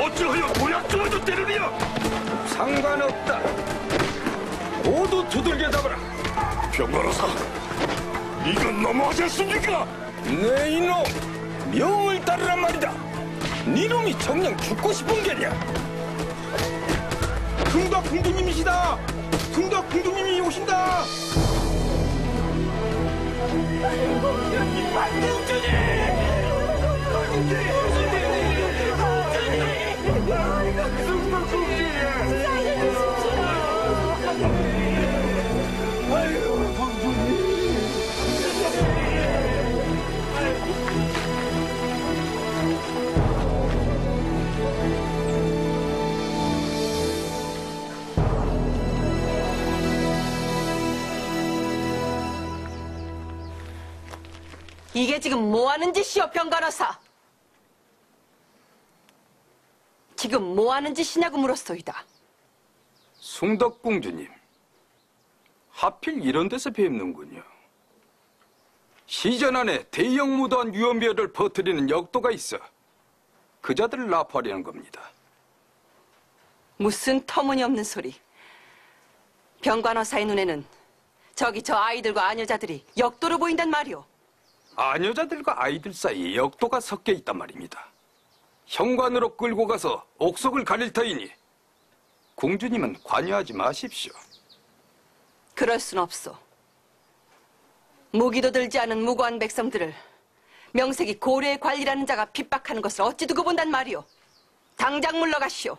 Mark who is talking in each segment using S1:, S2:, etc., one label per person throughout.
S1: 어찌하여 도약주마저 때리느냐? 상관없다. 모두 두들겨 잡아라.
S2: 병가로사, 이건 너무하지 않습니까?
S1: 네 이놈, 명을 따르란 말이다. 니놈이 정녕 죽고 싶은 게냐?
S3: 금덕 공주님이시다. 금덕 공주님이 오신다. 공주님, 반공주님!
S4: 이게 지금 뭐 하는 짓이오, 병간호사? 지금 뭐 하는 짓이냐고 물었소이다.
S1: 숭덕공주님, 하필 이런 데서 뵙는군요. 시전 안에 대형 무도한 유언비어를 퍼뜨리는 역도가 있어 그자들을 납포하려는 겁니다.
S4: 무슨 터무니없는 소리. 병간호사의 눈에는 저기 저 아이들과 아녀자들이 역도로 보인단 말이오.
S1: 아녀자들과 아이들 사이에 역도가 섞여 있단 말입니다. 현관으로 끌고 가서 옥속을 가릴 터이니 공주님은 관여하지 마십시오.
S4: 그럴 순 없소. 무기도 들지 않은 무고한 백성들을 명색이 고려의 관리라는 자가 핍박하는 것을 어찌 두고 본단 말이오. 당장 물러가시오.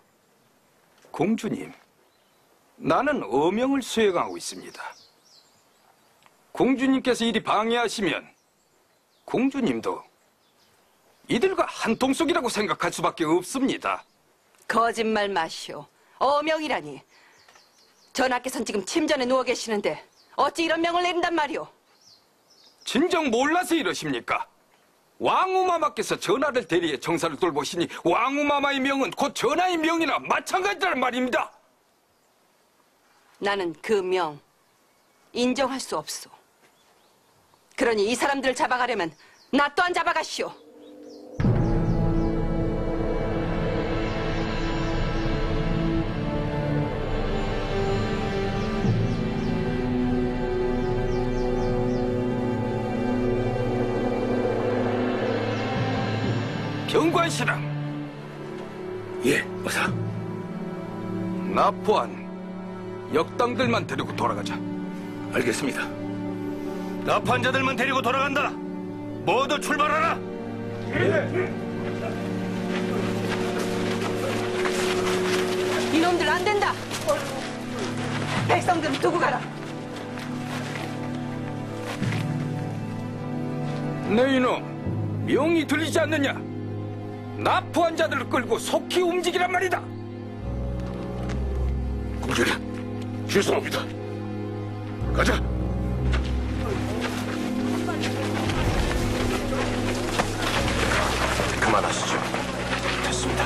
S1: 공주님, 나는 어명을 수행하고 있습니다. 공주님께서 이리 방해하시면 공주님도 이들과 한 통속이라고 생각할 수밖에 없습니다.
S4: 거짓말 마시오. 어명이라니. 전하께서는 지금 침전에 누워 계시는데 어찌 이런 명을 내린단 말이오.
S1: 진정 몰라서 이러십니까? 왕우마마께서 전하를 대리해 정사를 돌보시니 왕우마마의 명은 곧 전하의 명이나 마찬가지란 말입니다.
S4: 나는 그 명 인정할 수 없소. 그러니 이 사람들을 잡아가려면 나 또한 잡아가시오.
S1: 병관씨랑
S2: 예, 어사.
S1: 나포한 역당들만 데리고 돌아가자.
S2: 알겠습니다. 납판자들만 데리고 돌아간다. 모두 출발하라.
S4: 이놈들 안 된다. 백성들 두고 가라.
S1: 내 이놈, 명이 들리지 않느냐? 나포한 자들을 끌고 속히 움직이란 말이다.
S2: 공주님, 죄송합니다. 가자. 그만하시죠. 됐습니다.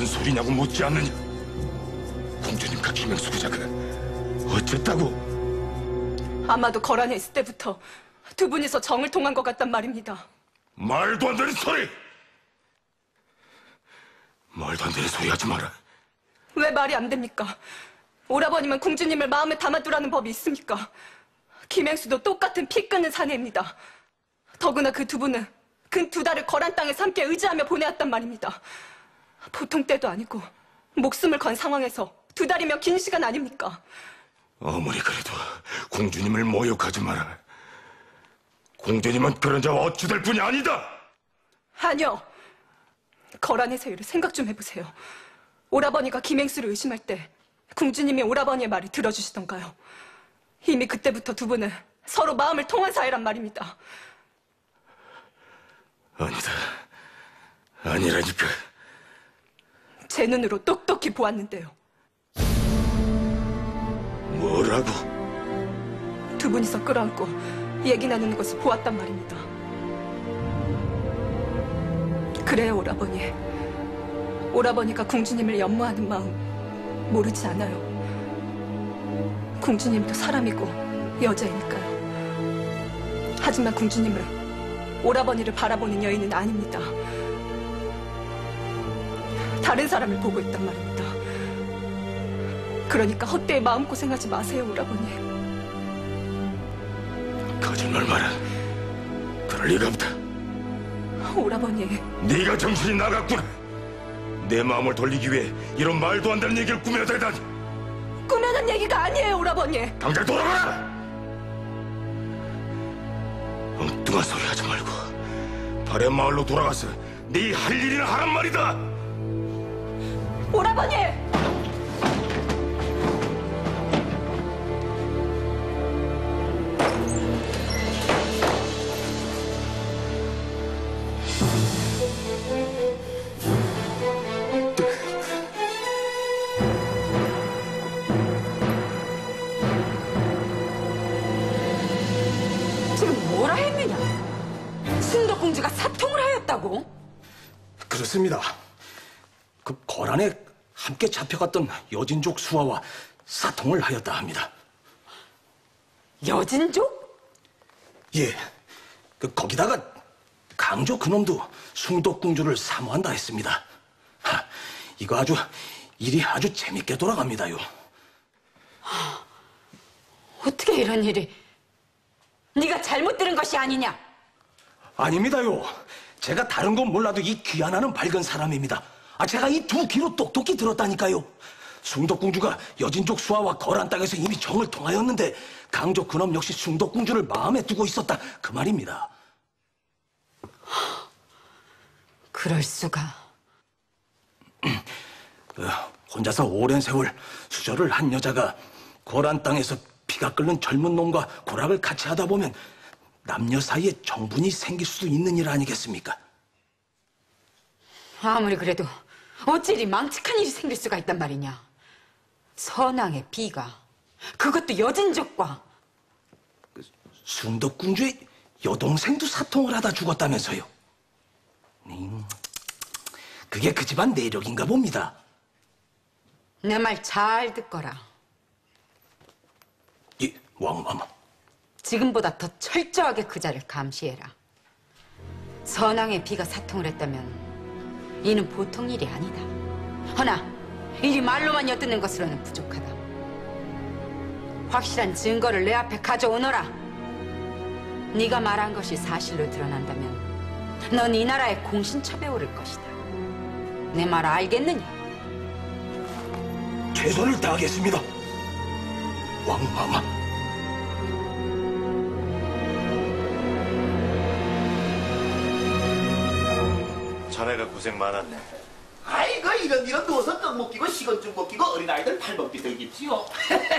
S2: 무슨 소리냐고 묻지 않느냐? 공주님과 김영수 부자가 어쨌다고?
S5: 아마도 거란에 있을 때부터 두 분이서 정을 통한 것 같단 말입니다.
S2: 말도 안 되는 소리! 말도 안 되는 소리 하지 마라.
S5: 왜 말이 안 됩니까? 오라버니만 궁주님을 마음에 담아두라는 법이 있습니까? 김행수도 똑같은 피 끓는 사내입니다. 더구나 그 두 분은 근 두 달을 거란 땅에 함께 의지하며 보내왔단 말입니다. 보통 때도 아니고 목숨을 건 상황에서 두 달이면 긴 시간 아닙니까?
S2: 어머니 그래도 공주님을 모욕하지 마라. 공주님은 그런 자와 어찌 될 뿐이 아니다!
S5: 아니요. 거란의 세율을 생각 좀 해보세요. 오라버니가 김행수를 의심할 때 궁주님이 오라버니의 말을 들어주시던가요? 이미 그때부터 두 분은 서로 마음을 통한 사이란 말입니다.
S2: 아니다. 아니라니까.
S5: 제 눈으로 똑똑히 보았는데요.
S2: 뭐라고?
S5: 두 분이서 끌어안고 얘기 나누는 것을 보았단 말입니다. 그래요, 오라버니. 오라버니가 궁주님을 연모하는 마음 모르지 않아요. 궁주님도 사람이고 여자이니까요. 하지만 궁주님은 오라버니를 바라보는 여인은 아닙니다. 다른 사람을 보고 있단 말입니다. 그러니까 헛되이 마음고생하지 마세요, 오라버니.
S2: 거짓말 마라. 그럴 리가 없다.
S5: 오라버니,
S2: 네가 정신이 나갔구나. 내 마음을 돌리기 위해 이런 말도 안 되는 얘기를 꾸며대다니.
S5: 꾸며낸 얘기가 아니에요, 오라버니.
S2: 당장 돌아가라! 엉뚱한 소리 하지 말고 바른 마을로 돌아가서 네 할 일이나 하란 말이다!
S5: 오라버니!
S6: 지금 뭐라 했느냐? 순덕공주가 사통을 하였다고?
S7: 그렇습니다. 그 거란에 함께 잡혀갔던 여진족 수하와 사통을 하였다 합니다.
S6: 여진족?
S7: 예, 그 거기다가 강조 그놈도 숭덕공주를 사모한다 했습니다. 하, 이거 아주 일이 아주 재밌게 돌아갑니다요.
S6: 어떻게 이런 일이? 네가 잘못 들은 것이 아니냐?
S7: 아닙니다요. 제가 다른 건 몰라도 이 귀환하는 밝은 사람입니다. 아, 제가 이 두 귀로 똑똑히 들었다니까요. 숭덕공주가 여진족 수하와 거란 땅에서 이미 정을 통하였는데 강조 그놈 역시 숭덕공주를 마음에 두고 있었다 그 말입니다.
S6: 그럴 수가.
S7: 그 혼자서 오랜 세월 수절을 한 여자가 고란 땅에서 피가 끓는 젊은 놈과 고락을 같이 하다 보면 남녀 사이에 정분이 생길 수도 있는 일 아니겠습니까?
S6: 아무리 그래도 어찌 이리 망측한 일이 생길 수가 있단 말이냐? 선왕의 비가 그것도 여진족과
S7: 순덕공주의 여동생도 사통을 하다 죽었다면서요. 음, 그게 그 집안 내력인가 봅니다.
S6: 내 말 잘 듣거라.
S7: 이 왕마마.
S6: 지금보다 더 철저하게 그 자를 감시해라. 선왕의 비가 사통을 했다면 이는 보통 일이 아니다. 허나 일이 말로만 엿듣는 것으로는 부족하다. 확실한 증거를 내 앞에 가져오너라. 네가 말한 것이 사실로 드러난다면 넌 이 나라의 공신첩에 오를 것이다. 내 말 알겠느냐?
S7: 최선을 다하겠습니다. 왕마마.
S8: 자네가 고생 많았네.
S9: 아이고 이런 이런 누워서 떡 먹기고 시건죽 먹기고 어린아이들 팔먹기 들겠지요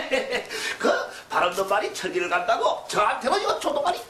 S9: 그 바람도 말이 천리를 간다고 저한테는 이거 초동말이